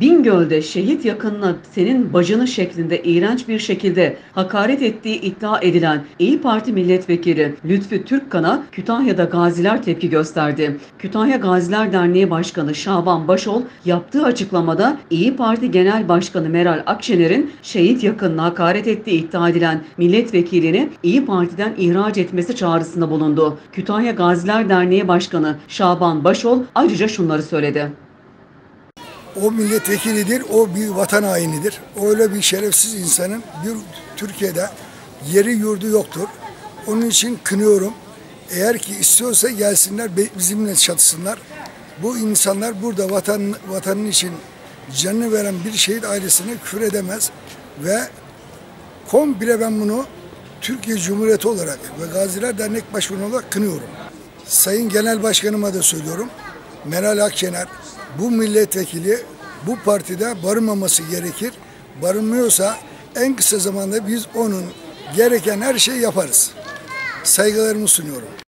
Bingöl'de şehit yakınına senin bacını şeklinde iğrenç bir şekilde hakaret ettiği iddia edilen İyi Parti milletvekili Lütfü Türkkan'a Kütahya'da gaziler tepki gösterdi. Kütahya Gaziler Derneği Başkanı Şaban Başol yaptığı açıklamada İyi Parti Genel Başkanı Meral Akşener'in şehit yakınına hakaret ettiği iddia edilen milletvekilini İyi Parti'den ihraç etmesi çağrısında bulundu. Kütahya Gaziler Derneği Başkanı Şaban Başol ayrıca şunları söyledi. O milletvekilidir, o bir vatan hainidir. Öyle bir şerefsiz insanın bir Türkiye'de yeri yurdu yoktur. Onun için kınıyorum. Eğer ki istiyorsa gelsinler bizimle çatısınlar. Bu insanlar burada vatan vatanın için canını veren bir şehit ailesine küfür edemez ve komple ben bunu Türkiye Cumhuriyeti olarak ve Gaziler Dernek Başkanı olarak kınıyorum. Sayın Genel Başkanıma da söylüyorum. Meral Akşener bu milletvekili bu partide barınmaması gerekir. Barınmıyorsa en kısa zamanda biz onun gereken her şeyi yaparız. Saygılarımı sunuyorum.